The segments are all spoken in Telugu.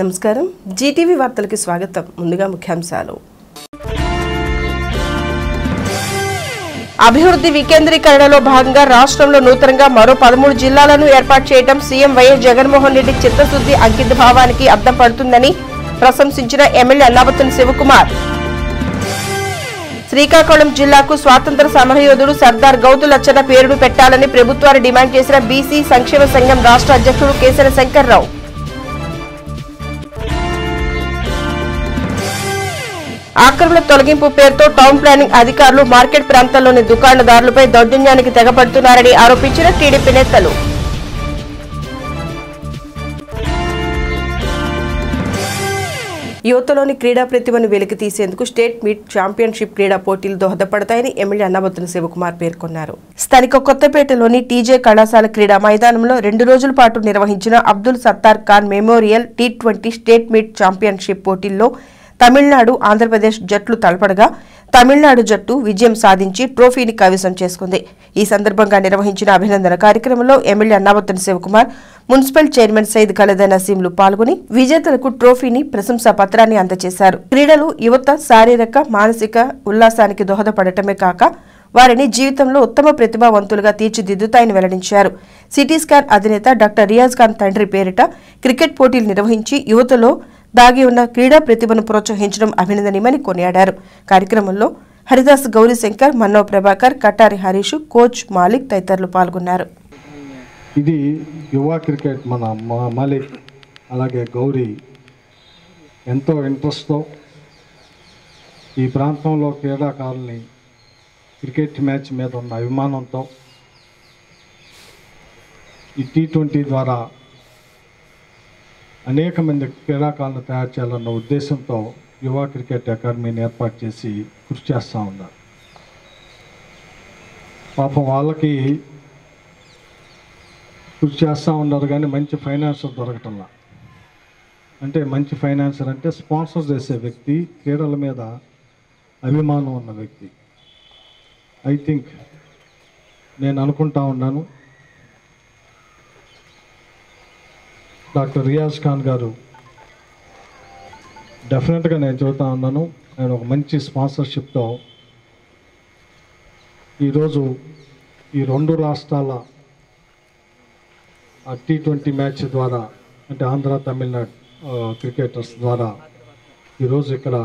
నమస్కారం. జీటీవీ వార్తలకి స్వాగతం. ముందుగా ముఖ్యాంశాలు. అభివృద్ధి వికేంద్రీకరణలో భాగంగా రాష్ట్రంలో నూతనంగా మరో పదమూడు జిల్లాలను ఏర్పాటు చేయడం సీఎం వైఎస్ జగన్మోహన్ రెడ్డి చిత్తశుద్ధి అంకిత భావానికి అద్దం పడుతుందని ప్రశంసించిన ఎమ్మెల్యే అన్నాబత్తుని శివకుమార్. శ్రీకాకుళం జిల్లాకు స్వాతంత్ర సమరయోధుడు సర్దార్ గౌతు లచ్చన పేరును పెట్టాలని ప్రభుత్వాన్ని డిమాండ్ చేసిన బీసీ సంక్షేమ సంఘం రాష్ట్ర అధ్యక్షుడు కేసర శంకర్రావు. ఆక్రమణ తొలగింపు పేరుతో టౌన్ ప్లానింగ్ అధికారులు మార్కెట్ ప్రాంతాల్లోని దుకాణదారులపై దౌర్జన్యానికి తెగపడుతున్నారని ఆరోపించిన టీడీపీ నేతలు. యువతలోని క్రీడా ప్రతిభను వెలికి తీసేందుకు స్టేట్ మీట్ ఛాంపియన్షిప్ క్రీడా పోటీలు దోహదపడతాయని ఎమ్మెల్యే అన్నబత్తున శివకుమార్ పేర్కొన్నారు స్థానిక కొత్తపేటలోని టీజే కళాశాల క్రీడా మైదానంలో రెండు రోజుల పాటు నిర్వహించిన Abdul Sattar Khan memorial T twenty state meet championship పోటీల్లో తమిళనాడు ఆంధ్రప్రదేశ్ జట్లు తలపడగా తమిళనాడు జట్టు విజయం సాధించి ట్రోఫీని కైవసం చేసుకుంది. ఈ సందర్భంగా నిర్వహించిన అభినందన కార్యక్రమంలో ఎమ్మెల్యే అన్నావత్తన్ శివకుమార్ మున్సిపల్ చైర్మన్ సైద్ ఖలద నసీంలు పాల్గొని విజేతలకు ట్రోఫీని ప్రశంసా పత్రాన్ని అందజేశారు. క్రీడలు యువత శారీరక మానసిక ఉల్లాసానికి దోహదపడటమే కాక వారిని జీవితంలో ఉత్తమ ప్రతిభావంతులుగా తీర్చిదిద్దుతాయని వెల్లడించారు. సిటీ స్కాన్ అధినేత డాక్టర్ రియాజ్ ఖాన్ తండ్రి పేరిట క్రికెట్ పోటీలు నిర్వహించి యువతలో దాగి ఉన్న క్రీడా ప్రతిభను ప్రోత్సహించడం అభినందనీయమని కొనియాడారు. కార్యక్రమంలో హరిదాస్ గౌరీశంకర్ మన్నో ప్రభాకర్ కటారి హరీష్ కోచ్ మాలిక్ తదితరులు పాల్గొన్నారు. ఇది యువ క్రికెట్ మన మా మాలిక్ అలాగే గౌరీ ఎంతో ఇంట్రెస్ట్తో ఈ ప్రాంతంలో క్రీడాకారుల్ని క్రికెట్ మ్యాచ్ మీద ఉన్న అభిమానంతో ఈ టీ ట్వంటీ ద్వారా అనేక మంది క్రీడాకారులను తయారు చేయాలన్న ఉద్దేశంతో యువ క్రికెట్ అకాడమీని ఏర్పాటు చేసి కృషి చేస్తూ ఉన్నారు. పాపం వాళ్ళకి కృషి చేస్తూ ఉన్నారు కానీ మంచి ఫైనాన్సర్ దొరకటంలా. అంటే మంచి ఫైనాన్సర్ అంటే స్పాన్సర్ చేసే వ్యక్తి క్రీడల మీద అభిమానం ఉన్న వ్యక్తి. ఐ థింక్ నేను అనుకుంటా ఉన్నాను. డాక్టర్ రియాజ్ ఖాన్ గారు. డెఫినెట్గా నేను చెబుతా ఉన్నాను ఆయన ఒక మంచి స్పాన్సర్షిప్తో ఈరోజు ఈ రెండు రాష్ట్రాల ఆ టీ ట్వంటీ మ్యాచ్ ద్వారా అంటే ఆంధ్ర తమిళనాడు క్రికెటర్స్ ద్వారా ఈరోజు ఇక్కడ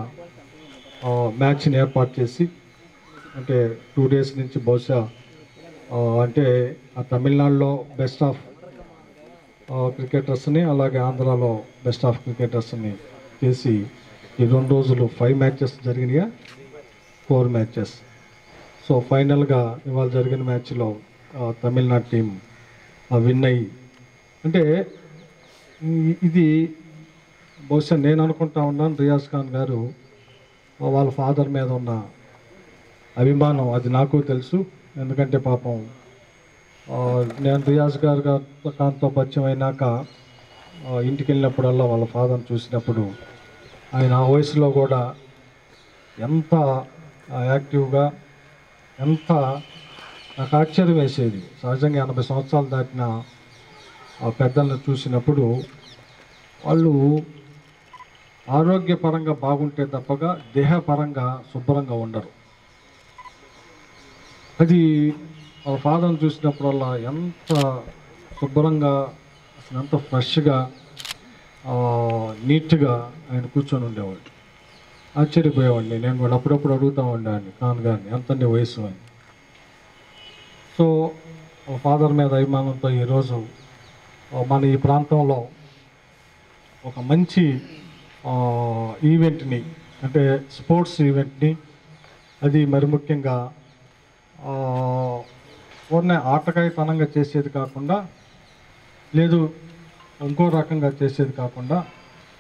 మ్యాచ్ని ఏర్పాటు చేసి అంటే టూ డేస్ నుంచి బహుశా అంటే ఆ తమిళనాడులో బెస్ట్ ఆఫ్ క్రికెటర్స్ని అలాగే ఆంధ్రాలో బెస్ట్ ఆఫ్ క్రికెటర్స్ని చేసి ఈ రెండు రోజులు ఫైవ్ మ్యాచెస్ జరిగినాయా? ఫోర్ మ్యాచెస్ సో ఫైనల్గా ఇవాళ జరిగిన మ్యాచ్లో తమిళనాడు టీం విన్ అయ్యి అంటే ఇది బహుశా నేను అనుకుంటా ఉన్నాను రియాజ్ ఖాన్ గారు వాళ్ళ ఫాదర్ మీద ఉన్న అభిమానం అది నాకు తెలుసు. ఎందుకంటే పాపం నేను రియాజ్ గారు గారితో ఖాన్తో పరిచయం అయినాక ఇంటికి వెళ్ళినప్పుడల్లా వాళ్ళ ఫాదర్ని చూసినప్పుడు ఆయన ఆ వయసులో కూడా ఎంత యాక్టివ్గా ఎంత నాకు ఆశ్చర్యం వేసేది. సహజంగా ఎనభై సంవత్సరాలు దాటిన ఆ పెద్దలను చూసినప్పుడు వాళ్ళు ఆరోగ్యపరంగా బాగుంటే తప్పగా దేహపరంగా శుభ్రంగా ఉండరు. అది వాళ్ళ ఫాదర్ని చూసినప్పుడల్లా ఎంత శుభ్రంగా అసలు ఎంత ఫ్రెష్గా నీట్గా ఆయన కూర్చొని ఉండేవాడు ఆశ్చర్యపోయేవాడిని. నేను కూడా అప్పుడప్పుడు అడుగుతూ ఉండేవాడిని కాను కానీ ఎంత నీ వయసు? అని. సో ఫాదర్ మీద అభిమానంతో ఈరోజు మన ఈ ప్రాంతంలో ఒక మంచి ఈవెంట్ని అంటే స్పోర్ట్స్ ఈవెంట్ని అది మరి ముఖ్యంగా ఊరినే ఆటకాయతనంగా చేసేది కాకుండా లేదు ఇంకో రకంగా చేసేది కాకుండా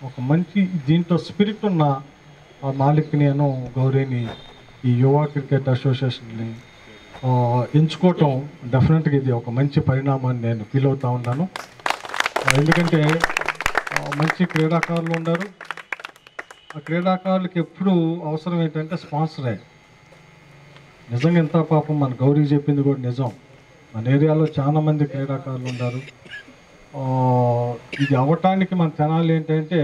ఒక మంచి దీంట్లో స్పిరిట్ ఉన్న ఆ మాలిక్ని అను గౌరీని ఈ యువ క్రికెట్ అసోసియేషన్ని ఎంచుకోవటం డెఫినెట్గా ఇది ఒక మంచి పరిణామాన్ని నేను ఫీల్ అవుతూ ఉన్నాను. ఎందుకంటే మంచి క్రీడాకారులు ఉన్నారు ఆ క్రీడాకారులకు ఎప్పుడు అవసరం ఏంటంటే స్పాన్సరే. నిజంగా ఎంత పాపం మన గౌరీ చెప్పింది కూడా నిజం. మన ఏరియాలో చాలా మంది క్రీడాకారులు ఉన్నారు. ఇది అవ్వటానికి మన తెనాలి ఏంటంటే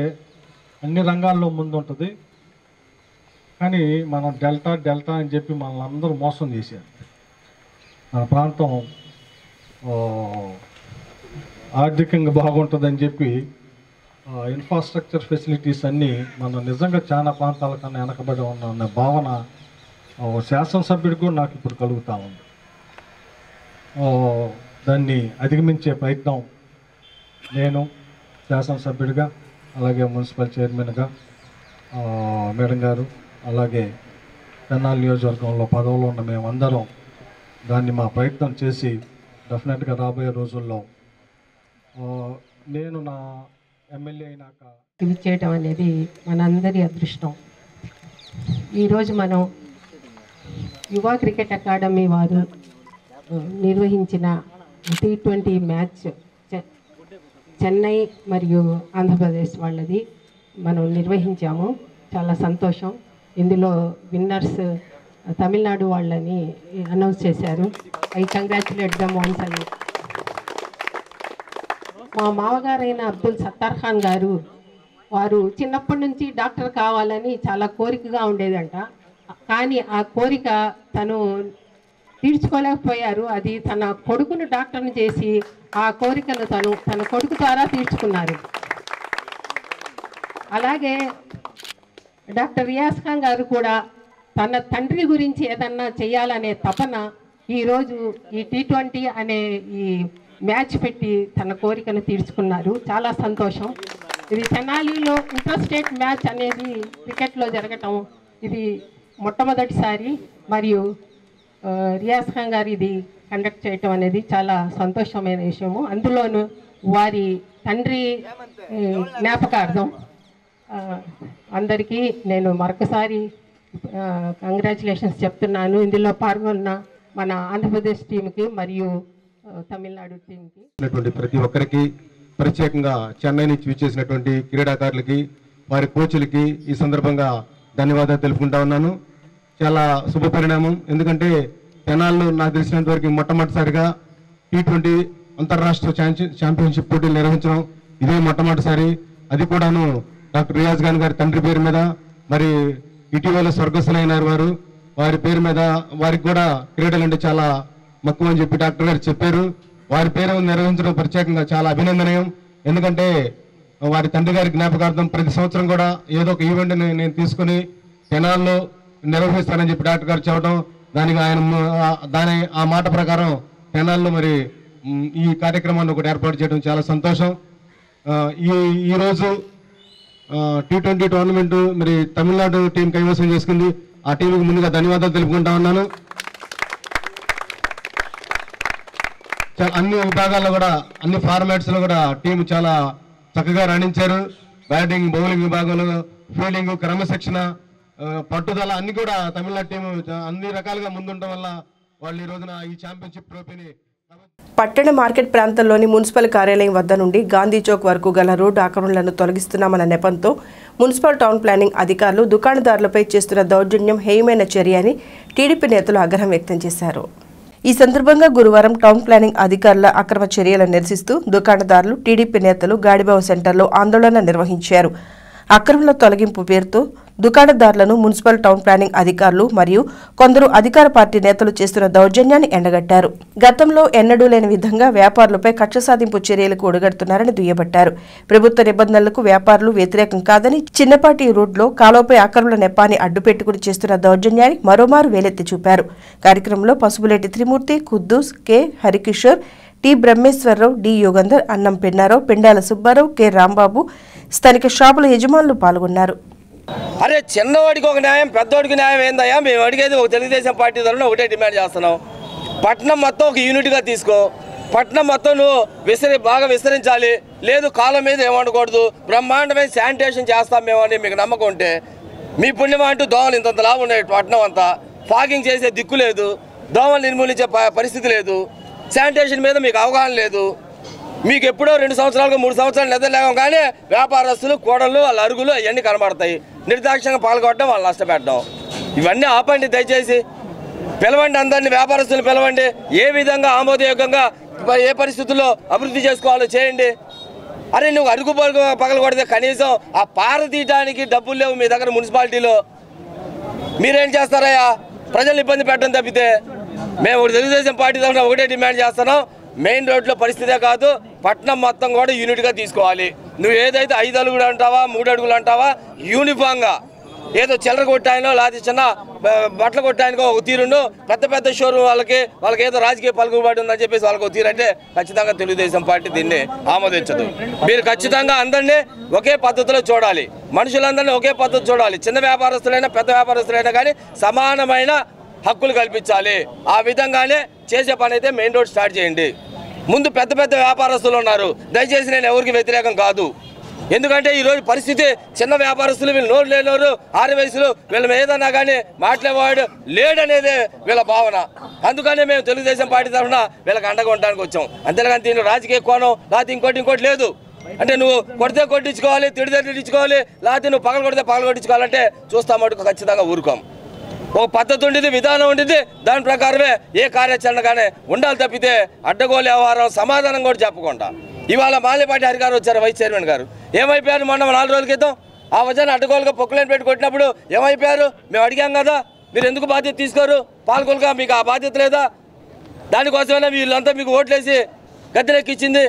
అన్ని రంగాల్లో ముందు ఉంటుంది కానీ మనం డెల్టా డెల్టా అని చెప్పి మనల్ని అందరూ మోసం చేశారు. మన ప్రాంతం ఆర్థికంగా బాగుంటుందని చెప్పి ఇన్ఫ్రాస్ట్రక్చర్ ఫెసిలిటీస్ అన్నీ మనం నిజంగా చాలా ప్రాంతాల కన్నా వెనకబడి ఉన్న అనే భావన శాసనసభ్యుడికి నాకు ఇప్పుడు కలుగుతూ ఉంది. దాన్ని అధిగమించే ప్రయత్నం నేను శాసనసభ్యుడిగా అలాగే మున్సిపల్ చైర్మన్గా మేడం గారు అలాగే తెనాలి నియోజకవర్గంలో పదవులు ఉన్న మేమందరం దాన్ని మా ప్రయత్నం చేసి డెఫినెట్గా రాబోయే రోజుల్లో నేను నా ఎమ్మెల్యే అయినాక ఇది చేయటం అనేది మనందరి అదృష్టం. ఈరోజు మనం యువ క్రికెట్ అకాడమీ వారు నిర్వహించిన టీ ట్వంటీ మ్యాచ్ చె- చెన్నై మరియు ఆంధ్రప్రదేశ్ వాళ్ళది మనం నిర్వహించాము. చాలా సంతోషం. ఇందులో విన్నర్స్ తమిళనాడు వాళ్ళని అనౌన్స్ చేశారు. ఐ కంగ్రాచులేట్ దమ్ వన్స్ అని. మా మామగారైన అబ్దుల్ సత్తార్ ఖాన్ గారు వారు చిన్నప్పటి నుంచి డాక్టర్ కావాలని చాలా కోరికగా ఉండేదంట. కానీ ఆ కోరిక తను తీర్చుకోలేకపోయారు. అది తన కొడుకును డాక్టర్ని చేసి ఆ కోరికను తను తన కొడుకు ద్వారా తీర్చుకున్నారు. అలాగే డాక్టర్ రియాజ్ ఖాన్ గారు కూడా తన తండ్రి గురించి ఏదన్నా చేయాలనే తపన ఈరోజు ఈ టీ ట్వంటీ అనే ఈ మ్యాచ్ పెట్టి తన కోరికను తీర్చుకున్నారు. చాలా సంతోషం. ఇది తెనాలిలో ఇంటర్ స్టేట్ మ్యాచ్ అనేది క్రికెట్లో జరగటం. ఇది మొట్టమొదటిసారి మరియు రియాజ్ ఖాన్ గారు ఇది కండక్ట్ చేయటం అనేది చాలా సంతోషమైన విషయము. అందులోనూ వారి తండ్రి జ్ఞాపకార్థం అందరికీ నేను మరొకసారి కంగ్రాచులేషన్స్ చెప్తున్నాను. ఇందులో పాల్గొన్న మన ఆంధ్రప్రదేశ్ టీంకి మరియు తమిళనాడు టీంకి. ప్రతి ఒక్కరికి ప్రత్యేకంగా చెన్నై నుంచి విచ్చేసినటువంటి క్రీడాకారులకి వారి కోచ్లకి ఈ సందర్భంగా ధన్యవాదాలు తెలుపుకుంటా ఉన్నాను. చాలా శుభ పరిణామం. ఎందుకంటే తెనాల్లో నాకు తెలిసినంత వరకు మొట్టమొదటిసారిగా టీ ట్వంటీ అంతర్రాష్ట్ర ఛాంపియన్షిప్ పోటీలు నిర్వహించడం ఇదే మొట్టమొదటిసారి. అది కూడాను డాక్టర్ రియాజ్ ఖాన్ గారి తండ్రి పేరు మీద మరి ఇటీవల స్వర్గస్థులైనారు వారు వారి పేరు మీద వారికి కూడా క్రీడలు అంటే చాలా మక్కువ అని చెప్పి డాక్టర్ గారు చెప్పారు. వారి పేరు నిర్వహించడం ప్రత్యేకంగా చాలా అభినందనీయం. ఎందుకంటే వారి తండ్రి గారి జ్ఞాపకార్థం ప్రతి సంవత్సరం కూడా ఏదో ఒక ఈవెంట్ని నేను తీసుకుని తెనాల్లో నిర్వహిస్తానని చెప్పి డాక్టర్ గారు చెప్పడం దానికి ఆయన దాని ఆ మాట ప్రకారం తెనాల్లో మరి ఈ కార్యక్రమాన్ని ఒకటి ఏర్పాటు చేయడం చాలా సంతోషం. ఈ ఈరోజు టీ ట్వంటీ టోర్నమెంట్ మరి తమిళనాడు టీం కైవసం చేసుకుంది. ఆ టీంకి ముందుగా ధన్యవాదాలు తెలుపుకుంటా ఉన్నాను. చాలా అన్ని విభాగాల్లో కూడా అన్ని ఫార్మాట్స్లో కూడా టీం చాలా చక్కగా రాణించారు. బ్యాటింగ్ బౌలింగ్ విభాగంలో ఫీల్డింగ్ క్రమశిక్షణ పట్టుదల అన్ని కూడా తమిళనాడు టీం అన్ని రకాలుగా ముందుండటం వల్ల వాళ్ళు ఈ రోజున ఈ ఛాంపియన్షిప్ ట్రోఫీని పట్టణ మార్కెట్ ప్రాంతంలోని మున్సిపల్ కార్యాలయం వద్ద నుండి గాంధీ చౌక్ వరకు గల రోడ్డు ఆక్రమణలను తొలగిస్తున్నామన్న నెపంతో మున్సిపల్ టౌన్ ప్లానింగ్ అధికారులు దుకాణదారులపై చేస్తున్న దౌర్జన్యం హేయమైన చర్య అని టీడీపీ నేతలు ఆగ్రహం వ్యక్తం చేశారు. ఈ సందర్భంగా గురువారం టౌన్ ప్లానింగ్ అధికారుల అక్రమ చర్యలను నిరసిస్తూ దుకాణదారులు టీడీపీ నేతలు గాడిబావ సెంటర్లో ఆందోళన నిర్వహించారు. అక్రమల తొలగింపు పేరుతో దుకాణదారులను మున్సిపల్ టౌన్ ప్లానింగ్ అధికారులు మరియు కొందరు అధికార పార్టీ నేతలు చేస్తున్న దౌర్జన్యాన్ని ఎండగట్టారు. గతంలో ఎన్నడూ లేని విధంగా వ్యాపారులపై కక్ష సాధింపు చర్యలకు ఒడిగడుతున్నారని దుయ్యబట్టారు. ప్రభుత్వ నిబంధనలకు వ్యాపారులు వ్యతిరేకం కాదని చిన్నపాటి రోడ్లో కాలువపై ఆక్రమణ నెపాన్ని అడ్డుపెట్టుకుని చేస్తున్న దౌర్జన్యాన్ని మరోమారు వేలెత్తి చూపారు. కార్యక్రమంలో Pasupuleti Trimurthy Kuddus K. Harikishore T. Brahmeswara Rao D. Yogandhar Annam Penna Rao Pendala Subba Rao K. Rambabu స్థానిక షాపుల యజమానులు పాల్గొన్నారు. అరే చిన్నవాడికి ఒక న్యాయం పెద్దవాడికి న్యాయం ఏందయ్యా? మేము అడిగేది ఒక తెలుగుదేశం పార్టీ తరఫున ఒకటే డిమాండ్ చేస్తున్నాం. పట్నం మొత్తం ఒక యూనిట్గా తీసుకో. పట్నం మొత్తం నువ్వు విసిరి బాగా విస్తరించాలి. లేదు కాలం మీద ఏమనకూడదు బ్రహ్మాండమైన శానిటేషన్ చేస్తాం మేము అని మీకు నమ్మకం ఉంటే మీ పుణ్యం అంటూ దోమలు ఇంతంతలా ఉన్నాయి పట్నం అంతా. ఫాగింగ్ చేసే దిక్కు లేదు. దోమలు నిర్మూలించే ప- పరిస్థితి లేదు. శానిటేషన్ మీద మీకు అవగాహన లేదు. మీకు ఎప్పుడో రెండు సంవత్సరాలకు మూడు సంవత్సరాలు నిద్ర లేవగానే వ్యాపారస్తులు కూడళ్ళు వాళ్ళ అరుగులు అవన్నీ కనబడతాయి. నిర్దాక్ష్యంగా పాల్గొట్టడం వాళ్ళు నష్టపెట్టడం. ఇవన్నీ ఆపండి దయచేసి. పిలవండి అందరినీ వ్యాపారస్తులు పిలవండి. ఏ విధంగా ఆమోదయోగ్యంగా ఏ పరిస్థితుల్లో అభివృద్ధి చేసుకోవాలో చేయండి. అరే నువ్వు అరుగు పరుగు పగల కొడితే కనీసం ఆ పార తీయడానికి డబ్బులు లేవు మీ దగ్గర మున్సిపాలిటీలో. మీరేం చేస్తారయ్యా? ప్రజలు ఇబ్బంది పెట్టడం తప్పితే. మేము తెలుగుదేశం పార్టీ తరఫున ఒకటే డిమాండ్ చేస్తున్నాం. మెయిన్ రోడ్లో పరిస్థితే కాదు పట్నం మొత్తం కూడా యూనిట్గా తీసుకోవాలి. నువ్వు ఏదైతే ఐదు అడుగులు అంటావా మూడు అడుగులు అంటావా యూనిఫామ్గా ఏదో చిల్లర కొట్టాయనో లేకపోతే చిన్న బట్టలు కొట్టాయనికో ఒక తీరుండు పెద్ద పెద్ద షోరూమ్ వాళ్ళకి వాళ్ళకి ఏదో రాజకీయ పలుకుబడి ఉందని చెప్పేసి వాళ్ళకి ఒక తీరు అంటే ఖచ్చితంగా తెలుగుదేశం పార్టీ దీన్ని ఆమోదించదు. మీరు ఖచ్చితంగా అందరినీ ఒకే పద్ధతిలో చూడాలి. మనుషులందరినీ ఒకే పద్ధతి చూడాలి. చిన్న వ్యాపారస్తులైనా పెద్ద వ్యాపారస్తులైనా కానీ సమానమైన హక్కులు కల్పించాలి. ఆ విధంగానే చేసే పని అయితే మెయిన్ రోడ్ స్టార్ట్ చేయండి. ముందు పెద్ద పెద్ద వ్యాపారస్తులు ఉన్నారు. దయచేసి నేను ఎవరికి వ్యతిరేకం కాదు. ఎందుకంటే ఈరోజు పరిస్థితి చిన్న వ్యాపారస్తులు వీళ్ళు నోరు లేనోరు ఆరు వయసులు వీళ్ళ ఏదన్నా కానీ మాట్లాడేవాడు లేడనేదే వీళ్ళ భావన. అందుకనే మేము తెలుగుదేశం పార్టీ తరఫున వీళ్ళకి అండగా ఉండడానికి వచ్చాం. అంతేగాని దీని రాజకీయ కోణం లేకపోతే ఇంకోటి ఇంకోటి లేదు. అంటే నువ్వు కొడితే కొట్టించుకోవాలి తిడితే తిట్టించుకోవాలి లేకపోతే నువ్వు పగలు కొడితే పగలు కొట్టించుకోవాలంటే చూస్తా ఖచ్చితంగా ఊరుకోం. ఓ పద్ధతి ఉండేది విధానం ఉండేది దాని ప్రకారమే ఏ కార్యాచరణ కానీ ఉండాలి తప్పితే అడ్డగోలు వ్యవహారం సమాధానం కూడా చెప్పకుండా ఇవాళ మాలేపాటి హరి గారు వచ్చారు వైస్ చైర్మన్ గారు. ఏమైపోయారు మొన్న నాలుగు రోజుల క్రితం? ఆ వజన అడ్డగోలుగా పొక్కులేని పెట్టి కొట్టినప్పుడు ఏమైపోయారు? మేము అడిగాం కదా మీరు ఎందుకు బాధ్యత తీసుకోరు? పాల్గొలుగా మీకు ఆ బాధ్యత లేదా? దానికోసమైనా వీళ్ళంతా మీకు ఓట్లేసి గద్దెలెక్కిచ్చింది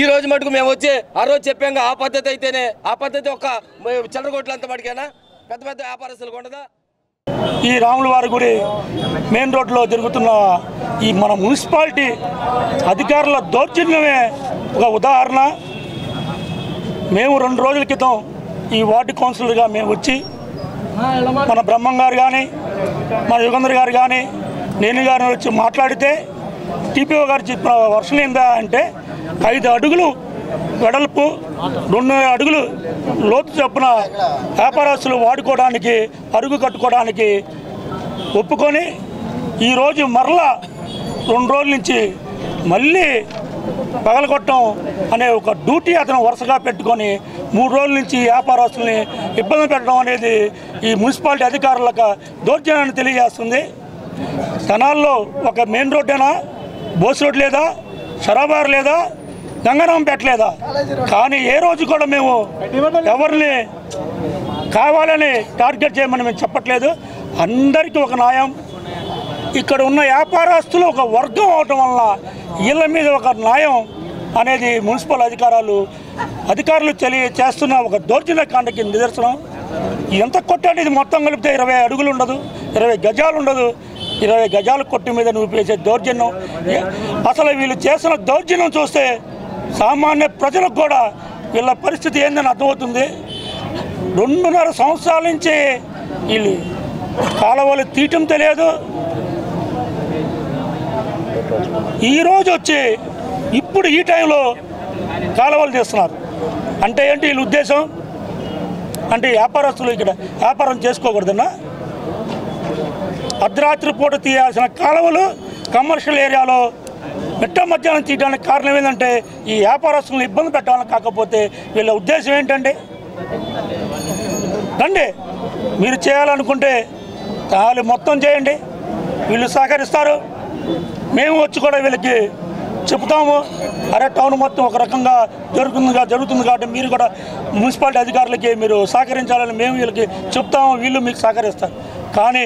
ఈ రోజు మటుకు మేము వచ్చి ఆ రోజు చెప్పాం ఆ పద్ధతి అయితేనే ఆ పద్ధతి ఒక చిల్లరగొట్లంత మటుకేనా? పెద్ద పెద్ద వ్యాపారస్తులకు ఉండదా? ఈ రాములవారి గుడి మెయిన్ రోడ్లో జరుగుతున్న ఈ మన మున్సిపాలిటీ అధికారుల దౌర్జన్యమే ఒక ఉదాహరణ. మేము రెండు రోజుల క్రితం ఈ వార్డు కౌన్సిలర్గా మేము వచ్చి మన బ్రహ్మం గారు కానీ మన యుగంధర్ గారు కానీ నేను గారిని వచ్చి మాట్లాడితే టీపీఓ గారు చెప్పిన వర్షం ఏందా అంటే ఐదు అడుగులు వెడల్పు రెండు అడుగులు లోతు చొప్పున వ్యాపారస్తులు వాడుకోవడానికి అరుగు కట్టుకోవడానికి ఒప్పుకొని ఈరోజు మరలా రెండు రోజుల నుంచి మళ్ళీ పగలగొట్టడం అనే ఒక డ్యూటీ అతను వరుసగా పెట్టుకొని మూడు రోజుల నుంచి వ్యాపారస్తుల్ని ఇబ్బంది పెట్టడం అనేది ఈ మున్సిపాలిటీ అధికారులకు దౌర్జన్యాన్ని తెలియజేస్తుంది. తెనాల్లో ఒక మెయిన్ రోడ్డేనా? బోస్ రోడ్ లేదా? షరాబార్ లేదా? గంగనం పెట్టలేదా? కానీ ఏ రోజు కూడా మేము ఎవరిని కావాలని టార్గెట్ చేయమని మేము చెప్పట్లేదు. అందరికీ ఒక న్యాయం. ఇక్కడ ఉన్న వ్యాపారస్తులు ఒక వర్గం అవటం వల్ల వీళ్ళ మీద ఒక న్యాయం అనేది మున్సిపల్ అధికారాలు అధికారులు తెలియ చేస్తున్న ఒక దౌర్జన్య కాండకి నిదర్శనం. ఎంత కొట్టండి? ఇది మొత్తం కలిపితే ఇరవై అడుగులు ఉండదు ఇరవై గజాలు ఉండదు. ఇరవై గజాల కొట్టి మీద నువ్వు చేసే దౌర్జన్యం. అసలు వీళ్ళు చేస్తున్న దౌర్జన్యం చూస్తే సామాన్య ప్రజలకు కూడా వీళ్ళ పరిస్థితి ఏందని అర్థమవుతుంది. రెండున్నర సంవత్సరాల నుంచి వీళ్ళు కాలువలు తీయటం తెలియదు. ఈరోజు వచ్చి ఇప్పుడు ఈ టైంలో కాలువలు తీస్తున్నారు. అంటే ఏంటి వీళ్ళ ఉద్దేశం? అంటే వ్యాపారస్తులు ఇక్కడ వ్యాపారం చేసుకోకూడదన్నా? అర్ధరాత్రి పూట తీయాల్సిన కాలువలు కమర్షియల్ ఏరియాలో మిట్ట మధ్యాహ్నం తీయడానికి కారణం ఏంటంటే ఈ వ్యాపారస్తులను ఇబ్బంది పెట్టాలని కాకపోతే వీళ్ళ ఉద్దేశం ఏంటండి? రండి మీరు చేయాలనుకుంటే తాళి మొత్తం చేయండి వీళ్ళు సహకరిస్తారు. మేము వచ్చి కూడా వీళ్ళకి చెప్తాము అరే టౌన్ మొత్తం ఒక రకంగా జరుగుతుంది జరుగుతుంది కాబట్టి మీరు కూడా మున్సిపాలిటీ అధికారులకి మీరు సహకరించాలని మేము వీళ్ళకి చెప్తాము వీళ్ళు మీకు సహకరిస్తారు. కానీ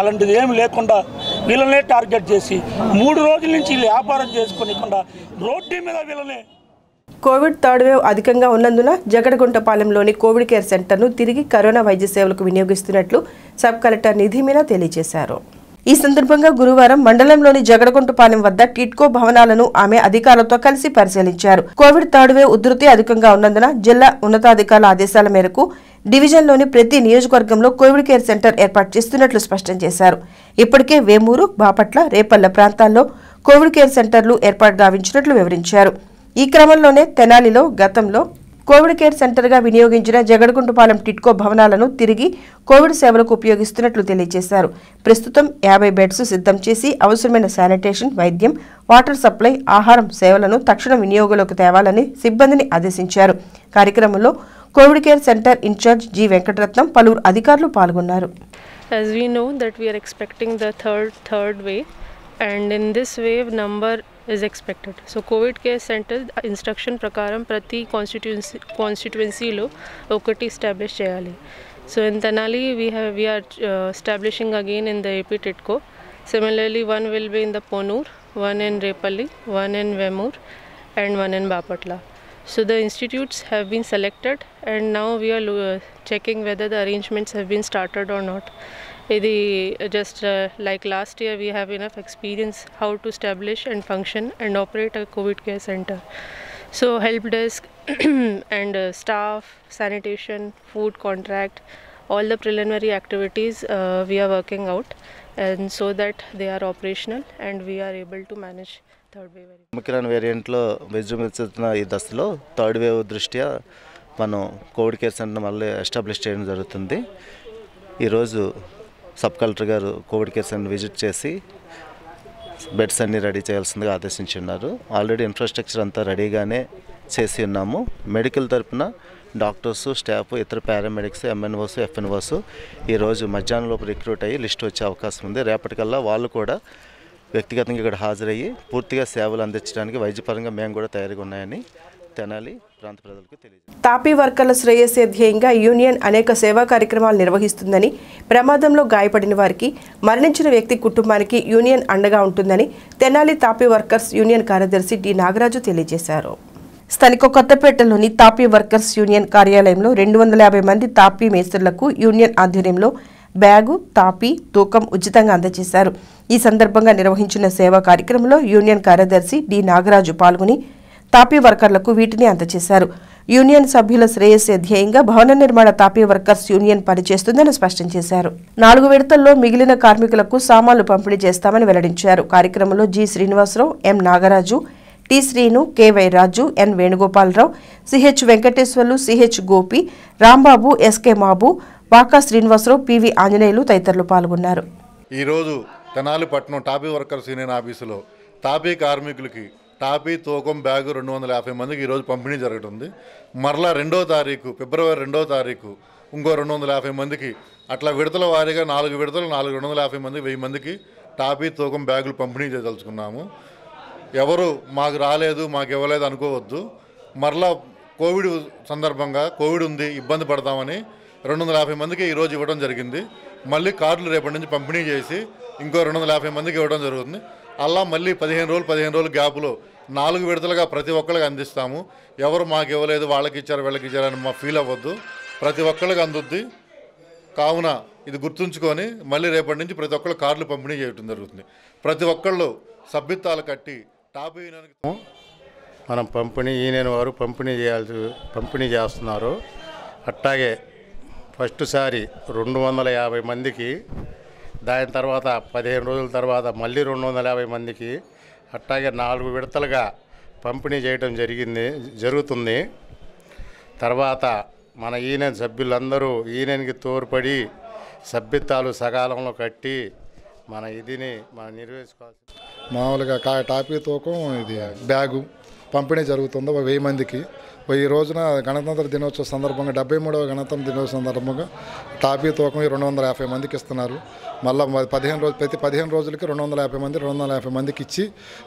అలాంటిది ఏమి లేకుండా వీళ్ళనే టార్గెట్ చేసి మూడు రోజుల నుంచి వీళ్ళు వ్యాపారం చేసుకోనికుండా రోడ్డు మీద వీళ్ళనే కోవిడ్ థర్డ్ వేవ్ అధికంగా ఉన్నందున జగడగుంటపాలెంలోని కోవిడ్ కేర్ సెంటర్ను తిరిగి కరోనా వైద్య సేవలకు వినియోగిస్తున్నట్లు సబ్ కలెక్టర్ నిధి మీనా తెలియజేశారు. ఈ సందర్భంగా గురువారం మండలంలోని జగడగుంటపాలెం వద్ద టిట్కో భవనాలను ఆమె అధికారులతో కలిసి పరిశీలించారు. కోవిడ్ థర్డ్ వేవ్ ఉధృతి అధికంగా ఉన్నందున జిల్లా ఉన్నతాధికారుల ఆదేశాల మేరకు డివిజన్లోని ప్రతి నియోజకవర్గంలో కోవిడ్ కేర్ సెంటర్ ఏర్పాటు చేస్తున్నట్లు స్పష్టం చేశారు. ఇప్పటికే వేమూరు బాపట్ల రేపల్ల ప్రాంతాల్లో కోవిడ్ కేర్ సెంటర్లు ఏర్పాటు గావించినట్లు వివరించారు. ఈ క్రమంలోనే తెనాలిలో గతంలో కోవిడ్ కేర్ సెంటర్గా వినియోగించిన జగడగుంటపాలెం టిట్కో భవనాలను తిరిగి కోవిడ్ సేవలకు ఉపయోగిస్తున్నట్లు తెలియజేశారు. ప్రస్తుతం యాభై బెడ్స్ సిద్ధం చేసి అవసరమైన శానిటేషన్ వైద్యం వాటర్ సప్లై ఆహారం సేవలను తక్షణ వినియోగంలోకి తేవాలని సిబ్బందిని ఆదేశించారు. కార్యక్రమంలో COVID care centre incharge G Venkataratnam పలువురు అధికారులు పాల్గొన్నారు as we know that we are expecting the third third wave and in this wave number is expected so covid care center instruction prakaram prati constituency constituency lo ఒకటి establish చేయాలి so in Tenali we have we are uh, establishing again in the AP TITCO similarly one will be in the Ponur one in Repalli one in Vemur and one in Bapatla so the institutes have been selected and now we are lo- checking whether the arrangements have been started or not. ఇది just uh, like last year we have enough experience how to establish and function and operate a COVID care center. So help desk and uh, staff, sanitation, food contract, all the preliminary activities uh, we are working out and so that they are operational and we are able to manage third wave very omicron వేరియంట్లో విజృంభిస్తున్న ఈ దశలో థర్డ్ వేవ్ దృష్ట్యా మనం కోవిడ్ కేర్ సెంటర్ మళ్ళీ ఎస్టాబ్లిష్ చేయడం జరుగుతుంది. ఈరోజు సబ్ కలెక్టర్ గారు కోవిడ్ కేర్ సెంటర్ విజిట్ చేసి బెడ్స్ అన్నీ రెడీ చేయాల్సిందిగా ఆదేశించున్నారు. ఆల్రెడీ ఇన్ఫ్రాస్ట్రక్చర్ అంతా రెడీగానే చేసి ఉన్నాము. మెడికల్ తరపున డాక్టర్స్ స్టాఫ్ ఇతర పారామెడిక్స్ ఎంఎన్ఓస్ ఎఫ్ఎన్ఓస్ ఈరోజు మధ్యాహ్నం లోపు రిక్రూట్ అయ్యి లిస్ట్ వచ్చే అవకాశం ఉంది. రేపటికల్లా వాళ్ళు కూడా వ్యక్తిగతంగా ఇక్కడ హాజరయ్యి పూర్తిగా సేవలు అందించడానికి వైద్యపరంగా మేము కూడా తయారుగా ఉన్నాయని తెనాలి ప్రాంత ప్రజలకు తెలియజేస్తాం తాపీ వర్కర్ల శ్రేయస్సే ధ్యేయంగా యూనియన్ అనేక సేవా కార్యక్రమాలు నిర్వహిస్తుందని ప్రమాదంలో గాయపడిన వారికి మరణించిన వ్యక్తి కుటుంబానికి యూనియన్ అండగా ఉంటుందని తెనాలి తాపీ వర్కర్స్ యూనియన్ కార్యదర్శి డి. నాగరాజు తెలియజేశారు. స్థానిక కొత్తపేటలోని తాపీ వర్కర్స్ యూనియన్ కార్యాలయంలో రెండు వందల యాభై మంది తాపీ మేస్త్రులకు యూనియన్ ఆధ్వర్యంలో బ్యాగు తాపీ తూకం ఉచితంగా అందజేశారు. ఈ సందర్భంగా నిర్వహించిన సేవా కార్యక్రమంలో యూనియన్ కార్యదర్శి డి. నాగరాజు పాల్గొని తాపీ వర్కర్లకు వీటిని అందజేశారు. యూనియన్ సభ్యుల శ్రేయస్సు ధ్యేయంగా భవన నిర్మాణ తాపీ వర్కర్స్ యూనియన్ పనిచేస్తుందని స్పష్టం చేశారు. నాలుగు విడతల్లో మిగిలిన కార్మికులకు సామాన్లు పంపిణీ చేస్తామని వెల్లడించారు. కార్యక్రమంలో G Srinivasa Rao M Nagaraju T Srinu KY Raju N Venugopala Rao CH Venkateswarlu CH Gopi Rambabu SK Mabu Vaka Srinivasa Rao PV Anjaneyulu తదితరులు పాల్గొన్నారు. ఈరోజు తెనాలి పట్టణం టాపీ వర్కర్స్ యూనియన్ ఆఫీసులో తాపీ కార్మికులకి టాపీ తూకం బ్యాగు రెండు వందల యాభై మందికి ఈరోజు పంపిణీ జరుగుతుంది. మరలా రెండో తారీఖు ఫిబ్రవరి రెండో తారీఖు ఇంకో రెండు వందల యాభై మందికి అట్లా విడతల వారీగా నాలుగు విడతలు నాలుగు రెండు వందల యాభై మంది వెయ్యి మందికి టాపీ తూకం బ్యాగులు పంపిణీ చేయదలుచుకున్నాము. ఎవరు మాకు రాలేదు మాకు ఇవ్వలేదు అనుకోవద్దు. మరలా కోవిడ్ సందర్భంగా కోవిడ్ ఉంది ఇబ్బంది పడతామని రెండు వందల యాభై మందికి ఈరోజు ఇవ్వడం జరిగింది. మళ్ళీ కార్డులు రేపటి నుంచి పంపిణీ చేసి ఇంకో రెండు వందల యాభై మందికి ఇవ్వడం జరుగుతుంది. అలా మళ్ళీ పదిహేను రోజులు పదిహేను రోజులు గ్యాప్లో నాలుగు విడతలుగా ప్రతి ఒక్కరికి అందిస్తాము. ఎవరు మాకు ఇవ్వలేదు వాళ్ళకి ఇచ్చారు వీళ్ళకి ఇచ్చారని మా ఫీల్ అవ్వద్దు. ప్రతి ఒక్కరికి అందుద్ది. కావున ఇది గుర్తుంచుకొని మళ్ళీ రేపటి నుంచి ప్రతి ఒక్కళ్ళు కార్లు పంపిణీ చేయటం జరుగుతుంది. ప్రతి ఒక్కళ్ళు సభ్యత్వాలు కట్టి టాప్ యూనియన్కి మనం పంపిణీ యూనియన్ వారు పంపిణీ చేయాల్సి పంపిణీ చేస్తున్నారు. అట్టాగే ఫస్ట్ సారి రెండు వందల యాభై మందికి దాని తర్వాత పదిహేను రోజుల తర్వాత మళ్ళీ రెండు వందల యాభై మందికి అట్టాగే నాలుగు విడతలుగా పంపిణీ చేయడం జరిగింది జరుగుతుంది. తర్వాత మన ఈయన సభ్యులందరూ ఈయనకి తోడ్పడి సభ్యత్వాలు సకాలంలో కట్టి మన ఇదిని మనం నిర్వహించుకోవాల్సి మామూలుగా కా టాపీ తూకం ఇది బ్యాగు పంపిణీ జరుగుతుంది ఒక వెయ్యి మందికి. ఈ రోజున గణతంత్ర దినోత్సవ సందర్భంగా డెబ్బై మూడవ గణతంత్ర దినోత్సవ సందర్భంగా టాపీ తూకం రెండు వందల యాభై మందికి ఇస్తున్నారు. మళ్ళీ పదిహేను రోజులు ప్రతి పదిహేను రోజులకి రెండు వందల యాభై మంది రెండు వందల యాభై మందికి ఇచ్చి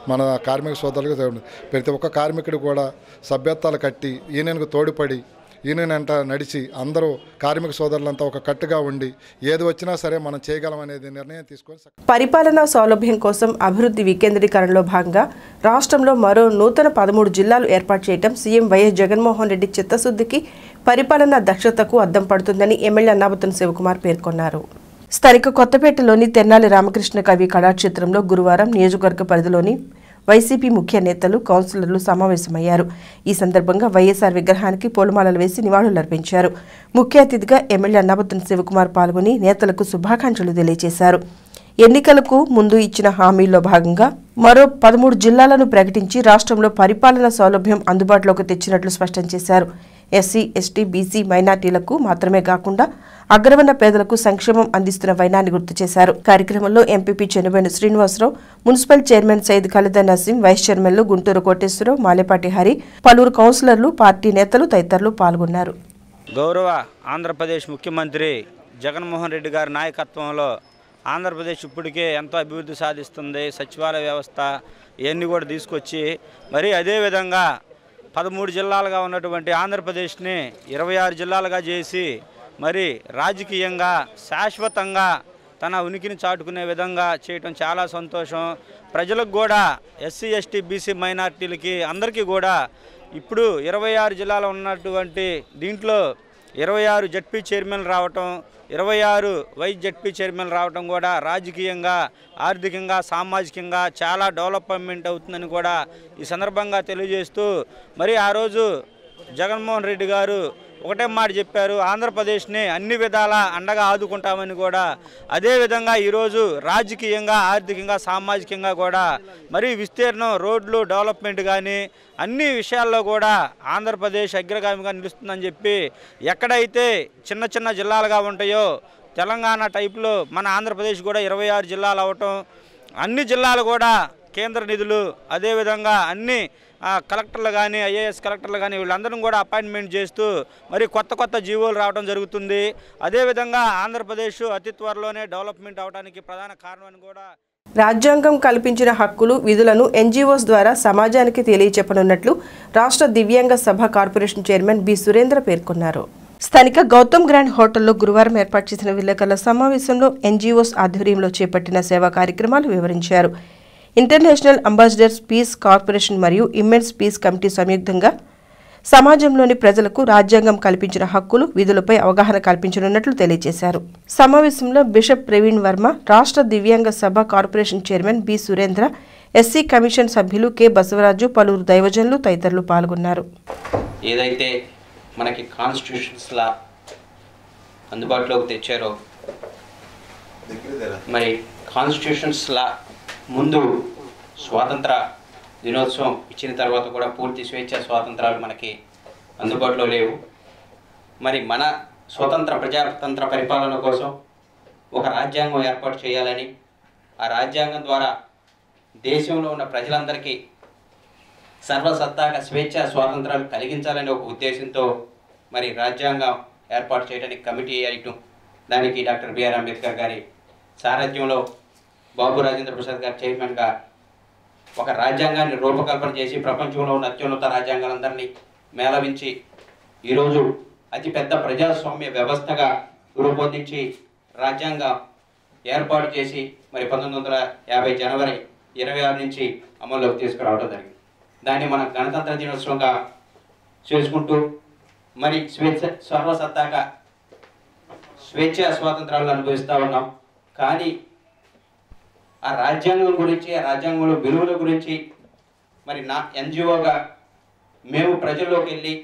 మన కార్మిక సోదరులకు ప్రతి ఒక్క కార్మికుడు కూడా సభ్యత్వాలు కట్టి ఈయనకు తోడ్పడి యూనియన్ నడిచి అందరూ కార్మిక సోదరులంతా ఒక కట్టుగా ఉండి ఏది వచ్చినా సరే మనం చేయగలం అనేది నిర్ణయం తీసుకొని పరిపాలనా సౌలభ్యం కోసం అభివృద్ధి వికేంద్రీకరణలో భాగంగా రాష్ట్రంలో మరో నూతన పదమూడు జిల్లాలు ఏర్పాటు చేయడం సీఎం వైఎస్ జగన్మోహన్ రెడ్డి చిత్తశుద్ధికి పరిపాలనా దక్షతకు అద్దం పడుతుందని ఎమ్మెల్యే అన్నాబతుని శివకుమార్ పేర్కొన్నారు. స్థానిక కొత్తపేటలోని తెన్నాలి రామకృష్ణ కవి కళాక్షేత్రంలో గురువారం నియోజకవర్గ పరిధిలోని వైసీపీ ముఖ్య నేతలు కౌన్సిలర్లు సమావేశమయ్యారు. ఈ సందర్భంగా వైఎస్ఆర్ విగ్రహానికి పూలమాలలు వేసి నివాళులర్పించారు. ముఖ్య అతిథిగా ఎమ్మెల్యే అన్నాబతుని శివకుమార్ పాల్గొని నేతలకు శుభాకాంక్షలు తెలియజేశారు ఎన్నికలకు ముందు ఇచ్చిన హామీల్లో భాగంగా మరో పదమూడు జిల్లాలను ప్రకటించి రాష్ట్రంలో పరిపాలన సౌలభ్యం అందుబాటులోకి తెచ్చినట్లు స్పష్టం చేశారు. ఎస్సీ ఎస్టీ బీసీ మైనార్టీలకు మాత్రమే కాకుండా అగ్రవర్ణ పేదలకు సంక్షేమం అందిస్తున్న వైనాన్ని గుర్తు చేశారు. కార్యక్రమంలో MPP చెనుబేను Srinivasa Rao municipal chairman Syed Khalida Naseem vice చైర్మన్లు గుంటూరు కోటేశ్వరరావు మాలేపాటి హరి పలువురు కౌన్సిలర్లు పార్టీ నేతలు తదితరులు పాల్గొన్నారు. గౌరవ ఆంధ్రప్రదేశ్ ముఖ్యమంత్రి జగన్మోహన్ రెడ్డి గారి నాయకత్వంలో ఆంధ్రప్రదేశ్ ఇప్పటికే ఎంతో అభివృద్ధి సాధిస్తుంది. సచివాలయ వ్యవస్థ ఇవన్నీ కూడా తీసుకొచ్చి మరి అదేవిధంగా పదమూడు జిల్లాలుగా ఉన్నటువంటి ఆంధ్రప్రదేశ్ని ఇరవై ఆరు జిల్లాలుగా చేసి మరి రాజకీయంగా శాశ్వతంగా తన ఉనికిని చాటుకునే విధంగా చేయటం చాలా సంతోషం. ప్రజలకు కూడా ఎస్సీ ఎస్టీ బీసీ మైనార్టీలకి అందరికీ కూడా ఇప్పుడు ఇరవై ఆరు జిల్లాలో ఉన్నటువంటి దీంట్లో ఇరవై ఆరు జడ్పీ చైర్మన్ రావటం ఇరవై ఆరు వైస్ జడ్పీ చైర్మన్ రావటం కూడా రాజకీయంగా ఆర్థికంగా సామాజికంగా చాలా డెవలప్మెంట్ అవుతుందని కూడా ఈ సందర్భంగా తెలియజేస్తూ మరి ఆ రోజు జగన్మోహన్ రెడ్డి గారు ఒకటే మాట చెప్పారు ఆంధ్రప్రదేశ్ని అన్ని విధాలా అండగా ఆదుకుంటామని కూడా. అదేవిధంగా ఈరోజు రాజకీయంగా ఆర్థికంగా సామాజికంగా కూడా మరి విస్తీర్ణం రోడ్లు డెవలప్మెంట్ కానీ అన్ని విషయాల్లో కూడా ఆంధ్రప్రదేశ్ అగ్రగామిగా నిలుస్తుందని చెప్పి ఎక్కడైతే చిన్న చిన్న జిల్లాలుగా ఉంటాయో తెలంగాణ టైప్లో మన ఆంధ్రప్రదేశ్ కూడా ఇరవై ఆరు జిల్లాలు అవటం అన్ని జిల్లాలు కూడా కేంద్ర నిధులు అదేవిధంగా అన్ని కలెక్టర్లు కానీ ఐఏఎస్ కలెక్టర్లు కానీ వీళ్ళందరం కూడా అపాయింట్మెంట్ చేస్తూ మరి కొత్త కొత్త జీవోలు రావడం జరుగుతుంది. అదేవిధంగా ఆంధ్రప్రదేశ్ అతి త్వరలోనే డెవలప్మెంట్ అవడానికి ప్రధాన కారణమని కూడా రాజ్యాంగం కల్పించిన హక్కులు విధులను ఎన్జీఓస్ ద్వారా సమాజానికి తెలియచెప్పనున్నట్లు రాష్ట్ర దివ్యాంగ సభ కార్పొరేషన్ చైర్మన్ బి. సురేంద్ర పేర్కొన్నారు. స్థానిక గౌతమ్ గ్రాండ్ హోటల్లో గురువారం ఏర్పాటు చేసిన విలేకరుల సమావేశంలో ఎన్జీఓస్ ఆధ్వర్యంలో చేపట్టిన సేవా కార్యక్రమాలు వివరించారు. ఇంటర్నేషనల్ అంబాసిడర్స్ పీస్ కార్పొరేషన్ మరియు ఇమ్మెన్స్ పీస్ కమిటీ సంయుక్తంగా సమాజంలోని ప్రజలకు రాజ్యాంగం కల్పించిన హక్కులు విధులపై అవగాహన కల్పించనున్నట్లు తెలియజేశారు. సమావేశంలో బిషప్ ప్రవీణ్ వర్మ రాష్ట్ర దివ్యాంగ సభ corporation chairman B. Surendra SC commission సభ్యులు కె. బసవరాజు పలువురు దైవజనులు తదితరులు పాల్గొన్నారు. ఏదైతే మనకి కాన్స్టిట్యూషన్స్లా అందుబాటులోకి తెచ్చారో మరి కాన్స్టిట్యూషన్స్లా ముందు స్వాతంత్ర దినోత్సవం ఇచ్చిన తర్వాత కూడా పూర్తి స్వేచ్ఛ స్వాతంత్రాలు మనకి అందుబాటులో లేవు. మరి మన స్వతంత్ర ప్రజాతంత్ర పరిపాలన కోసం ఒక రాజ్యాంగం ఏర్పాటు చేయాలని ఆ రాజ్యాంగం ద్వారా దేశంలో ఉన్న ప్రజలందరికీ సర్వసత్తాక స్వేచ్ఛ స్వాతంత్రాలు కలిగించాలనే ఒక ఉద్దేశంతో మరి రాజ్యాంగం ఏర్పాటు చేయడానికి కమిటీ అయ్యటం దానికి డాక్టర్ బిఆర్ అంబేద్కర్ గారి సారథ్యంలో బాబు రాజేంద్ర ప్రసాద్ గారు చైర్మన్గా ఒక రాజ్యాంగాన్ని రూపకల్పన చేసి ప్రపంచంలో ఉన్న అత్యున్నత రాజ్యాంగాలందరినీ మేళవించి ఈరోజు అతిపెద్ద ప్రజాస్వామ్య వ్యవస్థగా రూపొందించి రాజ్యాంగం ఏర్పాటు చేసి మరి పంతొమ్మిది వందల యాభై జనవరి ఇరవై ఆరు నుంచి అమల్లోకి తీసుకురావడం జరిగింది. దాన్ని మనం గణతంత్ర దినోత్సవంగా చేసుకుంటూ మరి స్వేచ్ఛ సర్వసత్తాక స్వేచ్ఛ స్వాతంత్రాలను అనుభవిస్తూ ఉన్నాం. కానీ ఆ రాజ్యాంగం గురించి ఆ రాజ్యాంగంలో విలువల గురించి మరి నా ఎన్జిఓగా మేము ప్రజల్లోకి వెళ్ళి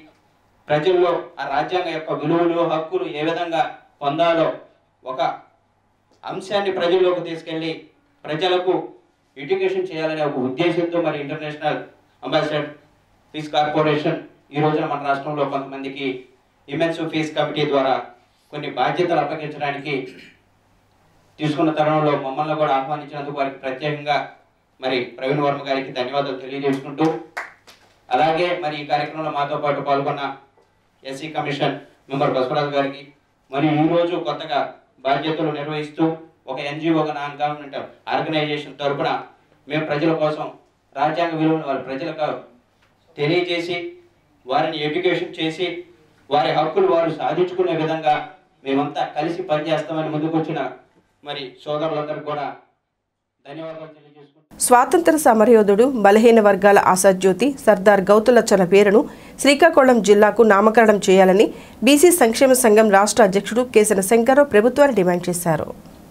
ప్రజల్లో ఆ రాజ్యాంగం యొక్క విలువలు హక్కులు ఏ విధంగా పొందాలో ఒక అంశాన్ని ప్రజల్లోకి తీసుకెళ్ళి ప్రజలకు ఎడ్యుకేషన్ చేయాలనే ఒక ఉద్దేశంతో మరి ఇంటర్నేషనల్ అంబాసిడర్ ఫీజ్ కార్పొరేషన్ ఈ రోజున మన రాష్ట్రంలో కొంతమందికి ఇమెన్స్ ఫీజ్ కమిటీ ద్వారా కొన్ని బాధ్యతలు అప్పగించడానికి తీసుకున్న తరుణంలో మమ్మల్ని కూడా ఆహ్వానించినందుకు వారికి ప్రత్యేకంగా మరి ప్రవీణ్ వర్మ గారికి ధన్యవాదాలు తెలియజేసుకుంటూ అలాగే మరి ఈ కార్యక్రమంలో మాతో పాటు పాల్గొన్న ఎస్సీ కమిషన్ మెంబర్ బసవరాజు గారికి మరి ఈ రోజు కొత్తగా బాధ్యతలు నిర్వహిస్తూ ఒక ఎన్జిఓ నాన్ గవర్నమెంట్ ఆర్గనైజేషన్ తరఫున మేము ప్రజల కోసం రాజ్యాంగ విలువను వారి ప్రజలకు తెలియజేసి వారిని ఎడ్యుకేషన్ చేసి వారి హక్కులు వారు సాధించుకునే విధంగా మేమంతా కలిసి పనిచేస్తామని ముందుకొచ్చిన మరి సోదరులందరూ కూడా ధన్యవాదాలు స్వాతంత్ర సమరయోధుడు బలహీన వర్గాల ఆశాజ్యోతి సర్దార్ గౌతులచ్చన పేరును శ్రీకాకుళం జిల్లాకు నామకరణం చేయాలని బీసీ సంక్షేమ సంఘం రాష్ట్ర అధ్యక్షుడు కేసన శంకర్రావు ప్రభుత్వాన్ని డిమాండ్ చేశారు.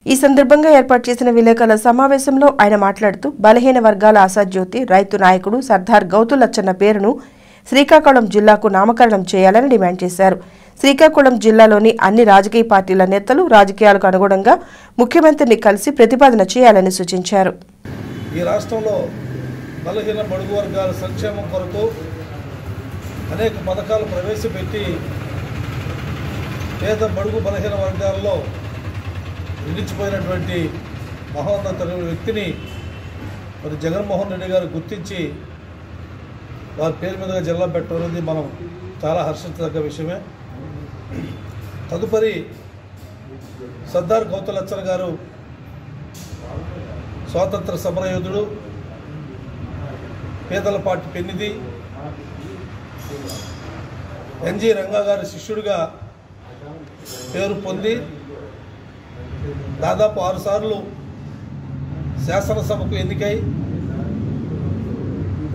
ఈ సందర్భంగా ఏర్పాటు చేసిన విలేకరుల సమావేశంలో ఆయన మాట్లాడుతూ బలహీన వర్గాల ఆశాజ్యోతి రైతు నాయకుడు సర్దార్ గౌతులచ్చన్న పేరును శ్రీకాకుళం జిల్లాకు నామకరణం చేయాలని డిమాండ్ చేశారు. శ్రీకాకుళం జిల్లాలోని అన్ని రాజకీయ పార్టీల నేతలు రాజకీయాలకు అనుగుణంగా ముఖ్యమంత్రిని కలిసి ప్రతిపాదన చేయాలని సూచించారు. ఈ రాష్ట్రంలో బలహీన బడుగు వర్గాల సంక్షేమం కొరకు అనేక పథకాలు ప్రవేశపెట్టి పేద బడుగు బలహీన వర్గాల్లో నిలిచిపోయినటువంటి మహోన్నత వ్యక్తిని మరి జగన్మోహన్ రెడ్డి గారు గుర్తించి వారి పేరు మీదుగా జిల్లా పెట్టడం అనేది మనం చాలా హర్షించదగ్గ విషయమే. తదుపరి సర్దార్ గౌతలచ్చర్ గారు స్వాతంత్ర సమరయోధుడు పేదల పార్టీ పెన్నిది ఎన్జి రంగా గారి శిష్యుడిగా పేరు పొంది దాదాపు ఆరుసార్లు శాసనసభకు ఎన్నికై